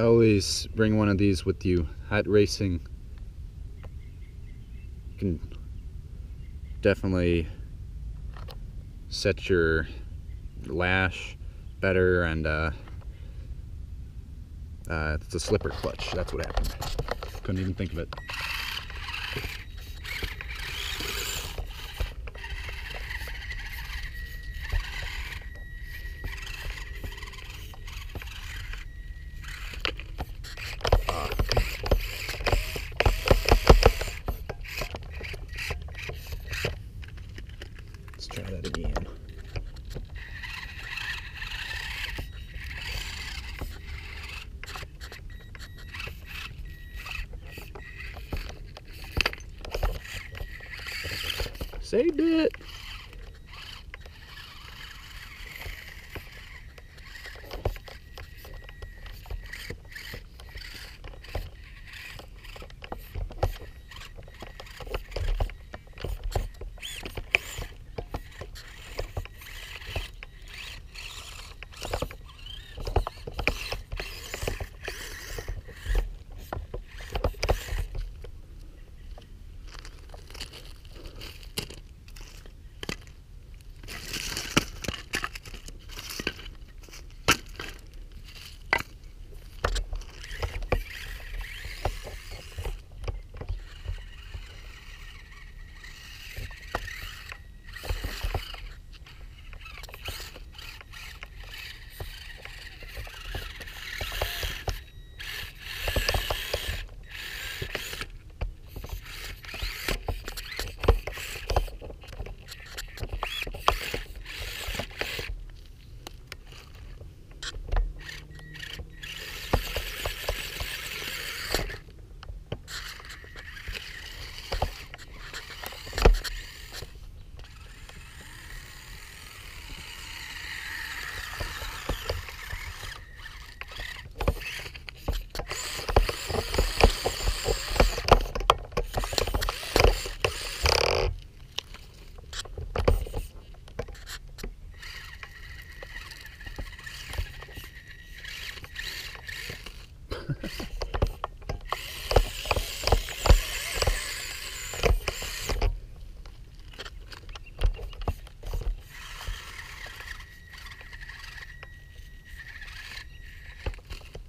always bring one of these with you. At racing you can definitely set your lash better and uh, uh, it's a slipper clutch. That's what happened. Couldn't even think of it that again. Saved it.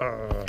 Uh.